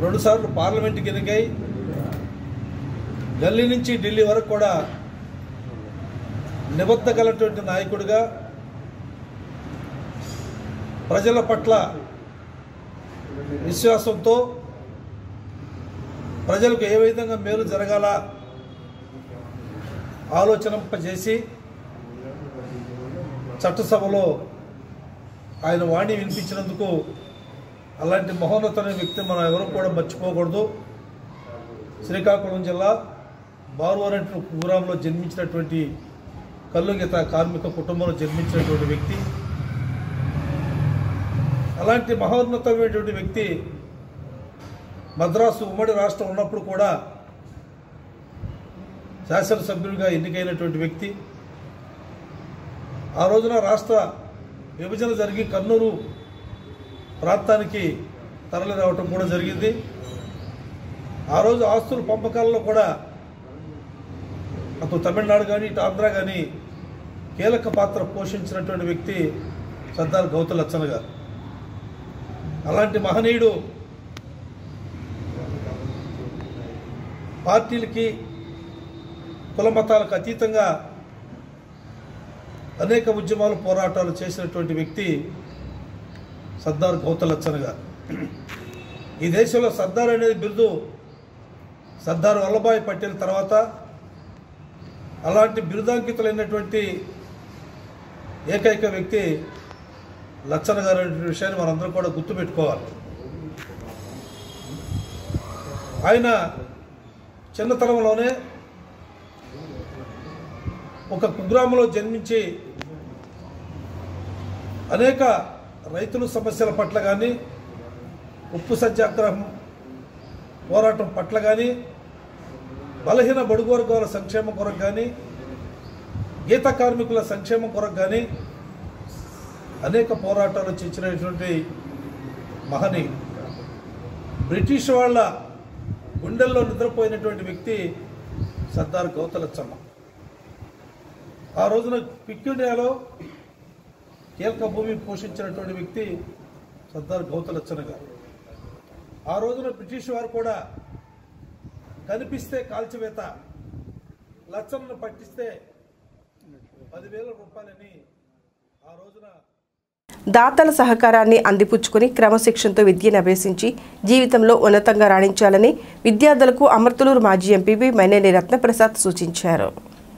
రెండుసార్లు పార్లమెంటుకి ఎన్నికై ఢిల్లీ నుంచి ఢిల్లీ వరకు కూడా నిబద్ధ గలటువంటి నాయకుడిగా ప్రజల పట్ల విశ్వాసంతో ప్రజలకు ఏ విధంగా మేలు జరగాల ఆలోచనంపజేసి చట్టసభలో ఆయన వాణి వినిపించినందుకు అలాంటి మహోన్నతమైన వ్యక్తి మనం ఎవరు కూడా మర్చిపోకూడదు. శ్రీకాకుళం జిల్లా బారువారంటి గ్రామంలో జన్మించినటువంటి కల్లుగీత కార్మిక కుటుంబంలో జన్మించినటువంటి వ్యక్తి అలాంటి మహోన్నతమైనటువంటి వ్యక్తి మద్రాసు ఉమ్మడి రాష్ట్రం ఉన్నప్పుడు కూడా శాసనసభ్యుడిగా ఎన్నికైనటువంటి వ్యక్తి. ఆ రోజున రాష్ట్ర విభజన జరిగి కన్నూరు ప్రాంతానికి తరలి రావటం కూడా జరిగింది. ఆ రోజు ఆస్తుల పంపకాలలో కూడా అటు తమిళనాడు కానీ ఇటు ఆంధ్ర కానీ కీలక పాత్ర పోషించినటువంటి వ్యక్తి సర్దార్ గౌతు లచ్చన్ గారు. అలాంటి మహనీయుడు పార్టీలకి కుల మతాలకు అతీతంగా అనేక ఉద్యమాలు పోరాటాలు చేసినటువంటి వ్యక్తి సర్దార్ గౌతలచ్చన గారు. ఈ దేశంలో సర్దార్ అనేది బిరుదు సర్దార్ వల్లభాయ్ పటేల్ తర్వాత అలాంటి బిరుదాంకితులైనటువంటి ఏకైక వ్యక్తి లచ్చన గారు అనే విషయాన్ని మనందరం కూడా గుర్తుపెట్టుకోవాలి. ఆయన చిన్నతనంలోనే ఒక కుగ్రామంలో జన్మించి అనేక రైతుల సమస్యల పట్ల కానీ ఉప్పు సత్యాగ్రహం పోరాటం పట్ల కానీ బలహీన బడుగు వర్గాల సంక్షేమం కొరకు కానీ గీత కార్మికుల సంక్షేమం కొరకు కానీ అనేక పోరాటాలు చేసినటువంటి మహని బ్రిటిష్ వాళ్ళ గుండెల్లో నిద్రపోయినటువంటి వ్యక్తి సర్దార్ గౌతలచ్చమ్మ ఆ రోజున పిక్యుండియాలో కీలక భూమి పోషించినటువంటి వ్యక్తి సర్దార్ గౌతలచ్చన గారు. ఆ రోజున బ్రిటిష్ వారు కూడా కనిపిస్తే కాల్చివేత లచ్చలను పట్టిస్తే పదివేల రూపాయలని ఆ రోజున దాతల సహకారాన్ని అందిపుచ్చుకుని క్రమశిక్షణతో విద్యను అభ్యసించి జీవితంలో ఉన్నతంగా రాణించాలని విద్యార్థులకు అమర్తులూరు మాజీ ఎంపీపీ మైనేని రత్నప్రసాద్ సూచించారు.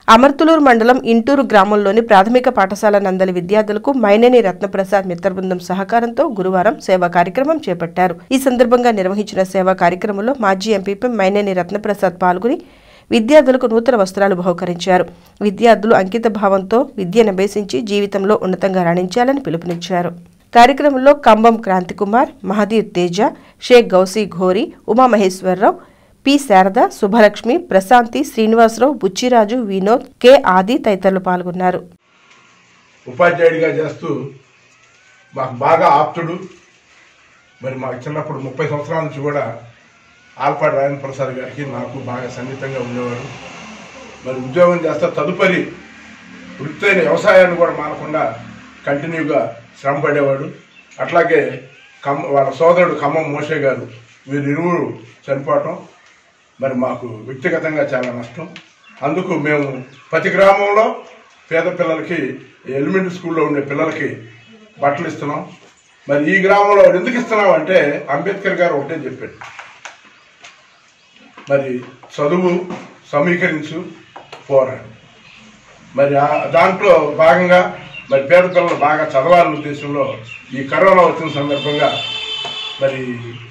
అమర్తులూరు మండలం ఇంటూరు గ్రామంలోని ప్రాథమిక పాఠశాల నందలి విద్యార్థులకు మైనేని రత్నప్రసాద్ మిత్రబృందం సహకారంతో గురువారం సేవా కార్యక్రమం చేపట్టారు. ఈ సందర్భంగా నిర్వహించిన సేవా కార్యక్రమంలో మాజీ ఎంపీపీ మైనేని రత్నప్రసాద్ పాల్గొని విద్యార్థులకు నూతన వస్త్రాలు బహుకరించారు. విద్యార్థులు అంకిత భావంతో విద్యను అభ్యసించి జీవితంలో ఉన్నతంగా రాణించాలని పిలుపునిచ్చారు. కార్యక్రమంలో కంబం క్రాంతికుమార్ మహదీర్ తేజ షేక్ గౌసీ ఘోరీ ఉమామహేశ్వరరావు పి. శారద శుభలక్ష్మి ప్రశాంతి శ్రీనివాసరావు బుచ్చిరాజు వినోద్ కె. ఆది తదితరులు పాల్గొన్నారు. ఉపాధ్యాయుడిగా చేస్తూ మాకు బాగా ఆప్తుడు. మరి మాకు చిన్నప్పుడు ముప్పై సంవత్సరాల నుంచి కూడా ఆల్పాటి రాయన ప్రసాద్ గారికి నాకు బాగా సన్నిహితంగా ఉండేవారు. మరి ఉద్యోగం చేస్తా తదుపరి వృత్తి వ్యవసాయాన్ని కూడా మానకుండా కంటిన్యూగా శ్రమ పడేవాడు. అట్లాగే కమ్మ వాళ్ళ సోదరుడు ఖమ్మం మోషే గారు వీరు ఇరువురు చనిపోవటం మరి మాకు వ్యక్తిగతంగా చాలా నష్టం. అందుకు మేము ప్రతి గ్రామంలో పేద పిల్లలకి ఎలిమెంటరీ స్కూల్లో ఉండే పిల్లలకి బట్టలు ఇస్తున్నాం. మరి ఈ గ్రామంలో ఎందుకు ఇస్తున్నాం అంటే అంబేద్కర్ గారు ఒకటే చెప్పాడు. మరి చదువు సమీకరించు పోరాడు. మరి దాంట్లో భాగంగా మరి పేద పిల్లలు బాగా చదవాలనే ఉద్దేశంలో ఈ కరోనా వచ్చిన సందర్భంగా మరి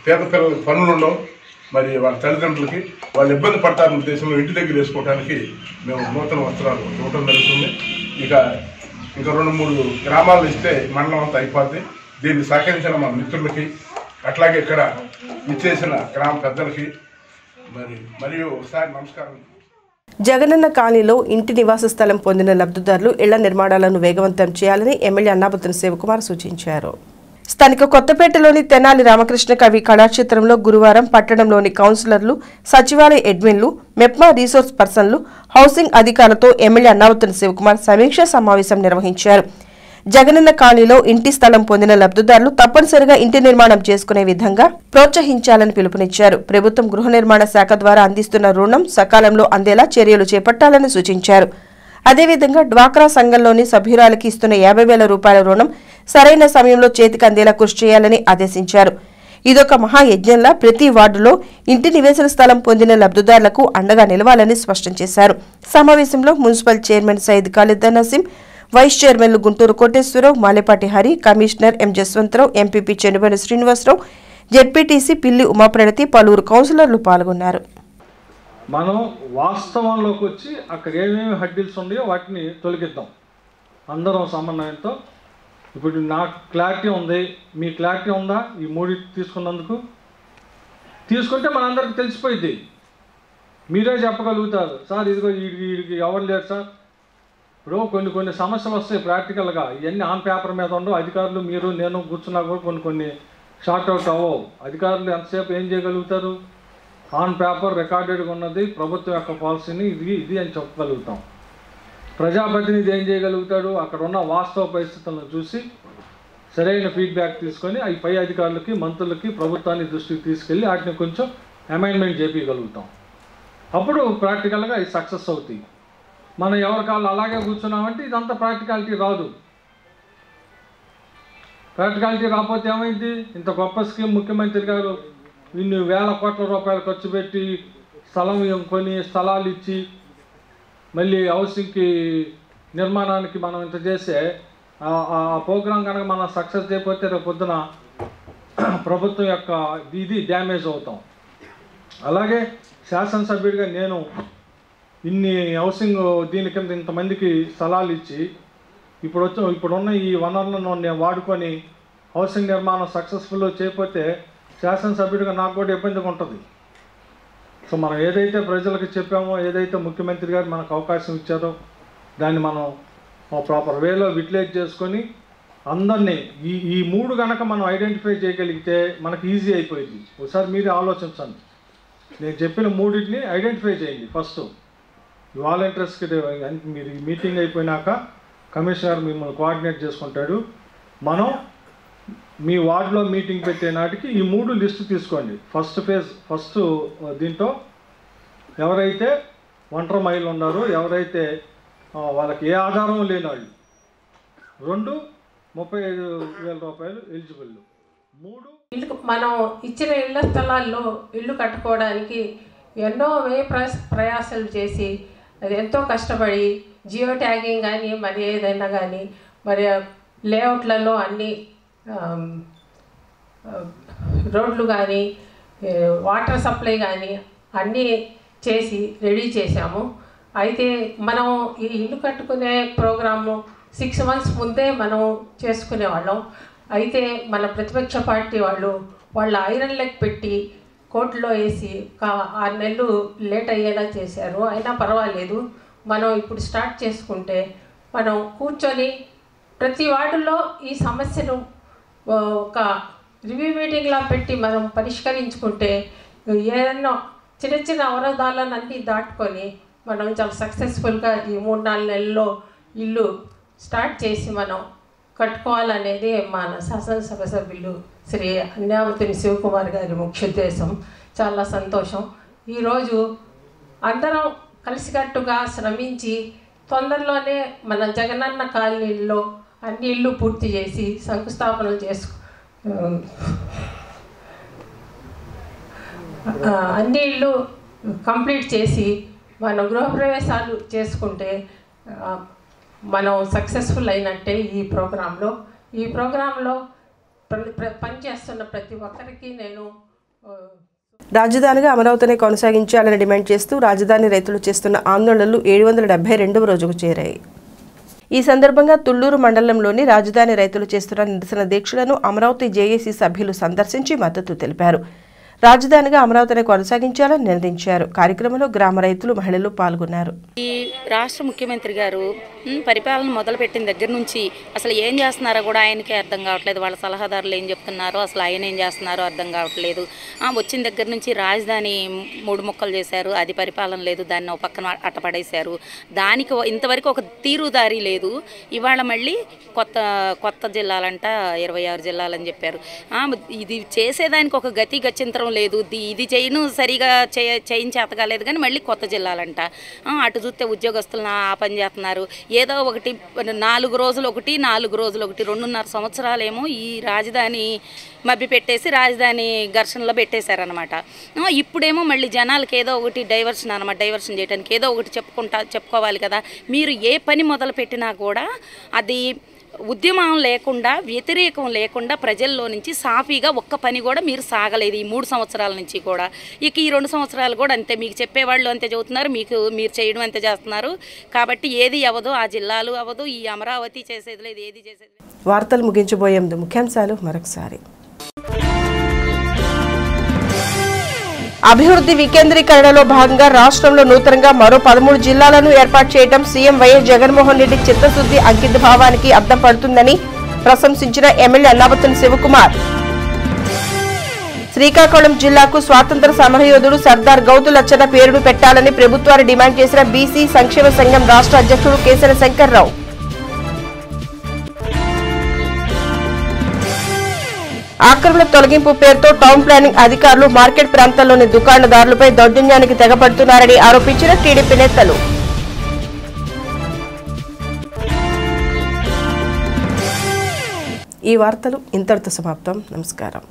పేద పిల్లల పనులు ఉండవు. మరి వాళ్ళ తల్లిదండ్రులకి వాళ్ళు ఇబ్బంది పడతారనే ఉద్దేశంలో ఇంటి దగ్గర వేసుకోవడానికి మేము నూతన వస్త్రాలు ఇవ్వటం జరుగుతుంది ఇక ఇంకా రెండు మూడు గ్రామాలు ఇస్తే మండలం అంతా అయిపోద్ది. దీన్ని సహకరించిన మా మిత్రులకి అట్లాగే ఇక్కడ ఇచ్చేసిన గ్రామ పెద్దలకి మరి మరియు ఒకసారి నమస్కారం. జగనన్న కాలనీలో ఇంటి నివాస స్థలం పొందిన లబ్ధిదారులు ఇళ్ళ నిర్మాణాలను వేగవంతం చేయాలని ఎమ్మెల్యే అన్నాబుద్దన శివకుమార్ సూచించారు. స్థానిక కొత్తపేటలోని తెనాలి రామకృష్ణ కవి కళాక్షేత్రంలో గురువారం పట్టణంలోని కౌన్సిలర్లు సచివాలయ అడ్మిన్లు మెప్మా రీసోర్స్ పర్సన్లు హౌసింగ్ అధికారులతో ఎమ్మెల్యే అన్నావతుల శివకుమార్ సమీక్షా సమావేశం నిర్వహించారు. జగనన్న కాలనీలో ఇంటి స్థలం పొందిన లబ్ధిదారులు తప్పనిసరిగా ఇంటి నిర్మాణం చేసుకునే విధంగా ప్రోత్సహించాలని పిలుపునిచ్చారు. ప్రభుత్వం గృహ నిర్మాణ శాఖ ద్వారా అందిస్తున్న రుణం సకాలంలో అందేలా చర్యలు చేపట్టాలని సూచించారు. అదేవిధంగా డ్వాక్రా సంఘంలోని సభ్యురాలకి ఇస్తున్న యాభై వేల రూపాయల రుణం సరైన సమయంలో చేతికి అందేలా కృషి చేయాలని ఆదేశించారు. ఇదొక మహాయజ్ఞంలా ప్రతి వార్డులో ఇంటి నివేశన స్థలం పొందిన లబ్ధిదారులకు అండగా నిలవాలని స్పష్టం చేశారు. సమావేశంలో municipal chairman Syed Khalida Naseem vice చైర్మన్లు Guntur Koteswara Rao Malepati Hari commissioner M Jaswanth Rao MPP Chenubani Srinivasarao ZPTC Pilli Umapranathi పలువురు కౌన్సిలర్లు పాల్గొన్నారు. మనం వాస్తవంలోకి వచ్చి అక్కడ ఏమేమి హడ్డిల్స్ ఉన్నాయో వాటిని తొలగిద్దాం. అందరం సమన్వయంతో ఇప్పుడు నాకు క్లారిటీ ఉంది. మీ క్లారిటీ ఉందా? ఈ మూడి తీసుకున్నందుకు? తీసుకుంటే మనందరికి తెలిసిపోయింది మీరే చెప్పగలుగుతారు. సార్ ఇదిగో వీడికి ఎవరు లేరు సార్? ఇప్పుడు కొన్ని కొన్ని సమస్యలు వస్తాయి ప్రాక్టికల్గా. ఇవన్నీ ఆన్ పేపర్ మీద ఉండవు. అధికారులు మీరు నేను కూర్చున్నా కూడా కొన్ని కొన్ని షార్ట్ అవుట్ అవ్వవు. అధికారులు ఎంతసేపు ఏం చేయగలుగుతారు? ఆన్ పేపర్ రికార్డెడ్గా ఉన్నది ప్రభుత్వం యొక్క పాలసీని ఇది ఇది అని చెప్పగలుగుతాం. ప్రజాప్రతినిధి ఏం చేయగలుగుతాడు? అక్కడ ఉన్న వాస్తవ పరిస్థితులను చూసి సరైన ఫీడ్బ్యాక్ తీసుకొని అవి పై అధికారులకి మంత్రులకి ప్రభుత్వాన్ని దృష్టికి తీసుకెళ్ళి వాటిని కొంచెం అమైన్మెంట్ చేపించగలుగుతాం అప్పుడు ప్రాక్టికల్గా ఇది సక్సెస్ అవుతాయి. మనం ఎవరి కాళ్ళు అలాగే కూర్చున్నామంటే ఇదంతా ప్రాక్టికాలిటీ రాదు. ప్రాక్టికాలిటీ రాకపోతే ఏమైంది? ఇంత గొప్ప స్కీమ్ ముఖ్యమంత్రి గారు ఇన్ని వేల కోట్ల రూపాయలు ఖర్చు పెట్టి స్థలం కొని స్థలాలు ఇచ్చి మళ్ళీ హౌసింగ్కి నిర్మాణానికి మనం ఇంత చేస్తే ఆ- ఆ ప్రోగ్రాం కనుక మనం సక్సెస్ చేయకపోతే రేపు పొద్దున ప్రభుత్వం యొక్క ఇది డ్యామేజ్ అవుతాం. అలాగే శాసనసభ్యుడిగా నేను ఇన్ని హౌసింగ్ దీని కింద ఇంతమందికి స్థలాలు ఇచ్చి ఇప్పుడు వచ్చి ఇప్పుడున్న ఈ వనరులను నేను వాడుకొని హౌసింగ్ నిర్మాణం సక్సెస్ఫుల్ చేయకపోతే శాసనసభ్యుడిగా నాకు కూడా ఇబ్బందిగా ఉంటుంది. సో మనం ఏదైతే ప్రజలకు చెప్పామో ఏదైతే ముఖ్యమంత్రి గారు మనకు అవకాశం ఇచ్చారో దాన్ని మనం ప్రాపర్ వేలో యూటిలైజ్ చేసుకొని అందరినీ ఈ ఈ మూడు కనుక మనం ఐడెంటిఫై చేయగలిగితే మనకి ఈజీ అయిపోయింది. ఒకసారి మీరే ఆలోచించండి. నేను చెప్పిన మూడింటిని ఐడెంటిఫై చేయండి ఫస్ట్ వాలంటీర్స్కి మీరు ఈ మీటింగ్ అయిపోయినాక కమిషనర్ మిమ్మల్ని కోఆర్డినేట్ చేసుకుంటాడు. మనం మీ వార్డులో మీటింగ్ పెట్టే నాటికి ఈ మూడు లిస్టు తీసుకోండి. ఫస్ట్ ఫేజ్ ఫస్ట్ దీంట్లో ఎవరైతే ఒంటరి మహిళలు ఉన్నారో ఎవరైతే వాళ్ళకి ఏ ఆధారం లేని వాళ్ళు రెండు ముప్పై ఐదు వేల రూపాయలు ఎలిజిబుల్. మూడు ఇల్లు మనం ఇచ్చిన ఇళ్ళ స్థలాల్లో ఇల్లు కట్టుకోవడానికి ఎన్నో వే ప్రయాసాలు చేసి అది ఎంతో కష్టపడి జియో ట్యాగింగ్ కానీ మరి ఏదైనా కానీ మరి లేఅవుట్లలో అన్నీ రోడ్లు కానీ వాటర్ సప్లై కానీ అన్నీ చేసి రెడీ చేశాము. అయితే మనం ఈ ఇల్లు కట్టుకునే ప్రోగ్రాము సిక్స్ మంత్స్ ముందే మనం చేసుకునేవాళ్ళం అయితే మన ప్రతిపక్ష పార్టీ వాళ్ళు వాళ్ళ ఐరన్ లెగ్ పెట్టి కోర్టులో వేసి ఒక ఆరు నెలలు లేట్ అయ్యేలా చేశారు. అయినా పర్వాలేదు. మనం ఇప్పుడు స్టార్ట్ చేసుకుంటే మనం కూర్చొని ప్రతి వార్డులో ఈ సమస్యను ఒక రివ్యూ మీటింగ్లా పెట్టి మనం పరిష్కరించుకుంటే ఏదన్నా చిన్న చిన్న అవరోధాలను అన్నీ దాటుకొని మనం చాలా సక్సెస్ఫుల్గా ఈ మూడు నాలుగు నెలల్లో ఇల్లు స్టార్ట్ చేసి మనం కట్టుకోవాలనేది మన శాసనసభ సభ్యులు శ్రీ అన్యావతిని శివకుమార్ గారి ముఖ్య ఉద్దేశం. చాలా సంతోషం. ఈరోజు అందరం కలిసికట్టుగా శ్రమించి తొందరలోనే మన జగనన్న కాలనీల్లో అన్ని ఇళ్ళు పూర్తి చేసి శంకుస్థాపన చేసుకు అన్ని ఇళ్ళు కంప్లీట్ చేసి మనం గృహప్రవేశాలు చేసుకుంటే మనం సక్సెస్ఫుల్ అయినట్టే ఈ ప్రోగ్రాంలో. ఈ ప్రోగ్రాంలో ప్ర- ప్ర- పనిచేస్తున్న ప్రతి ఒక్కరికి నేను రాజధానిగా అమరావతిని కొనసాగించాలని డిమాండ్ చేస్తూ రాజధాని రైతులు చేస్తున్న ఆందోళనలు ఏడు వందల డెబ్బై రెండవ రోజుకు చేరాయి. ఈ సందర్భంగా తుళ్ళూరు మండలంలోని రాజధాని రైతులు చేస్తున్న నిరసన దీక్షలను అమరావతి జేఏసీ సభ్యులు సందర్శించి మద్దతు తెలిపారు. రాజధానిగా అమరావతిని కొనసాగించాలని నిర్ణయించారు. కార్యక్రమంలో గ్రామ రైతులు మహిళలు పాల్గొన్నారు. ఈ రాష్ట్ర ముఖ్యమంత్రి గారు పరిపాలన మొదలుపెట్టిన దగ్గర నుంచి అసలు ఏం చేస్తున్నారో కూడా ఆయనకే అర్థం కావట్లేదు. వాళ్ళ సలహాదారులు ఏం చెప్తున్నారో అసలు ఆయన ఏం చేస్తున్నారో అర్థం కావట్లేదు. వచ్చిన దగ్గర నుంచి రాజధాని మూడు ముక్కలు చేశారు. అది పరిపాలన లేదు. దాన్ని ఒక పక్కన అట్టపడేశారు. దానికి ఇంతవరకు ఒక తీరుదారి లేదు. ఇవాళ మళ్ళీ కొత్త కొత్త జిల్లాలంట ఇరవై ఆరు జిల్లాలని చెప్పారు. ఇది చేసేదానికి ఒక గతి గచ్చింతరం లేదు. ఇది చేయను సరిగా చేయ చేయించి ఎతగాలేదు కానీ మళ్ళీ కొత్త జిల్లాలంట. అటు చూస్తే ఉద్యోగస్తులను ఆ పని చేస్తున్నారు. ఏదో ఒకటి నాలుగు రోజులు ఒకటి నాలుగు రోజులు ఒకటి రెండున్నర సంవత్సరాలేమో ఈ రాజధాని మభ్య పెట్టేసి రాజధాని ఘర్షణలో పెట్టేశారనమాట ఇప్పుడేమో మళ్ళీ జనాలకి ఏదో ఒకటి డైవర్షన్ అనమాట డైవర్షన్ చేయడానికి ఏదో ఒకటి చెప్పుకుంటా చెప్పుకోవాలి కదా. మీరు ఏ పని మొదలు పెట్టినా కూడా అది ఉద్యమం లేకుండా వ్యతిరేకం లేకుండా ప్రజల్లో నుంచి సాఫీగా ఒక్క పని కూడా మీరు సాగలేదు ఈ మూడు సంవత్సరాల నుంచి కూడా. ఇక ఈ రెండు సంవత్సరాలు కూడా అంతే మీకు చెప్పేవాళ్ళు అంతే చెబుతున్నారు మీకు మీరు చేయడం అంతే చేస్తున్నారు. కాబట్టి ఏది అవ్వదు ఆ జిల్లాలు అవ్వదు ఈ అమరావతి చేసేది లేదు ఏది చేసేది వార్తలు ముగించబోయే ముందు ముఖ్యాంశాలు మరొకసారి. అభివృద్ధి వికేంద్రీకరణలో భాగంగా రాష్ట్రంలో నూతనంగా మరో పదమూడు జిల్లాలను ఏర్పాటు చేయడం సీఎం వైఎస్ జగన్మోహన్ రెడ్డి చిత్తశుద్ధి అంకిత భావానికి అద్దం పడుతుందని ప్రశంసించిన ఎమ్మెల్యే అన్నాబత్తుని శివకుమార్. శ్రీకాకుళం జిల్లాకు స్వాతంత్ర సమరయోధుడు సర్దార్ గౌతు లచ్చన పేరును పెట్టాలని ప్రభుత్వాన్ని డిమాండ్ చేసిన బీసీ సంక్షేమ సంఘం రాష్ట్ర అధ్యక్షుడు కేసర శంకర్రావు. ఆక్రమణ తొలగింపు పేరుతో టౌన్ ప్లానింగ్ అధికారులు మార్కెట్ ప్రాంతాల్లోని దుకాణదారులపై దౌర్జన్యానికి తెగపడుతున్నారని ఆరోపించిన టీడీపీ నేతలు. ఈ వార్తలు ఇంతటితో సమాప్తం. నమస్కారం.